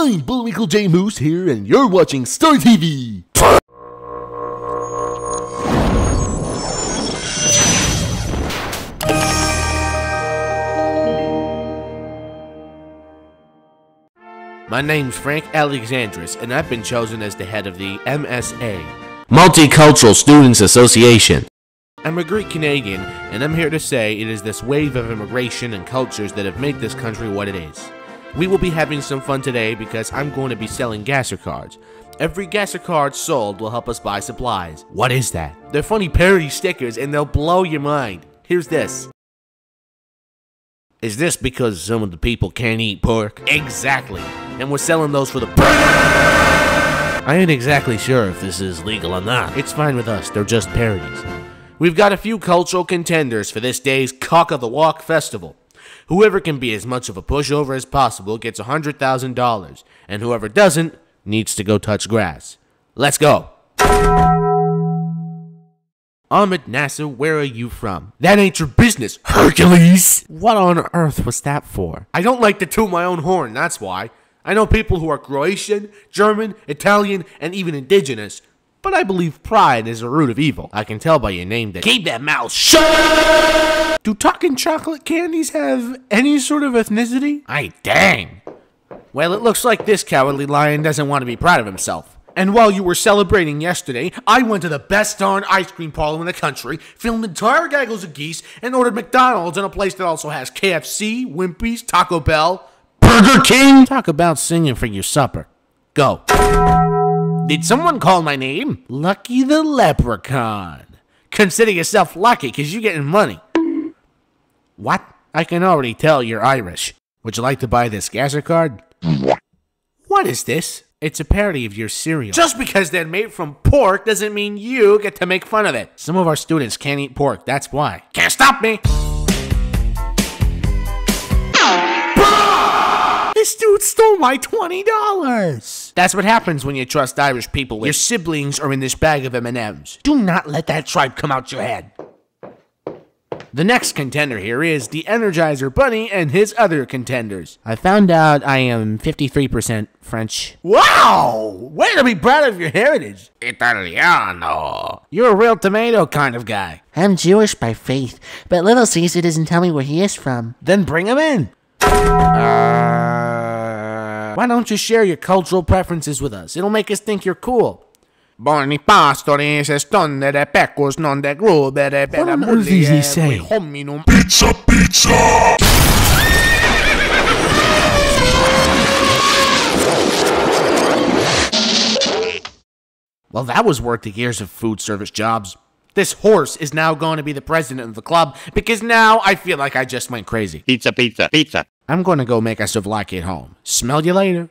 I'm Bullwinkle J Moose here, and you're watching Star TV. My name's Frank Alexandris, and I've been chosen as the head of the MSA, Multicultural Students Association. I'm a Greek Canadian, and I'm here to say it is this wave of immigration and cultures that have made this country what it is. We will be having some fun today because I'm going to be selling Gasser cards. Every Gasser card sold will help us buy supplies. What is that? They're funny parody stickers and they'll blow your mind. Here's this. Is this because some of the people can't eat pork? Exactly. And we're selling those for the I ain't exactly sure if this is legal or not. It's fine with us, they're just parodies. We've got a few cultural contenders for this day's Cock of the Walk festival. Whoever can be as much of a pushover as possible gets $100,000, and whoever doesn't needs to go touch grass. Let's go! Ahmad Nasser, where are you from? That ain't your business, Hercules! What on earth was that for? I don't like to toot my own horn, that's why. I know people who are Croatian, German, Italian, and even indigenous, but I believe pride is a root of evil. I can tell by your name that. Keep that mouth shut! Do talking chocolate candies have any sort of ethnicity? I dang! Well, it looks like this cowardly lion doesn't want to be proud of himself. And while you were celebrating yesterday, I went to the best darn ice cream parlor in the country, filmed entire gaggles of geese, and ordered McDonald's in a place that also has KFC, Wimpy's, Taco Bell, Burger King. Talk about singing for your supper. Go. Did someone call my name? Lucky the Leprechaun. Consider yourself lucky because you're getting money. What? I can already tell you're Irish. Would you like to buy this Gasser card? What is this? It's a parody of your cereal. Just because they're made from pork doesn't mean you get to make fun of it. Some of our students can't eat pork, that's why. Can't stop me! Dude stole my $20! That's what happens when you trust Irish people. Your siblings are in this bag of M&Ms. Do not let that tribe come out your head. The next contender here is the Energizer Bunny and his other contenders. I found out I am 53% French. Wow! Way to be proud of your heritage. Italiano. You're a real tomato kind of guy. I'm Jewish by faith, but Little Caesar doesn't tell me where he is from. Then bring him in. Uh, why don't you share your cultural preferences with us? It'll make us think you're cool. Buoni pastori se stondere pecus non de grubere per What on earth is he saying? pizza pizza Well, that was worth the years of food service jobs. This horse is now going to be the president of the club because now I feel like I just went crazy. Pizza, pizza, pizza. I'm going to go make a souvlaki at home. Smell you later.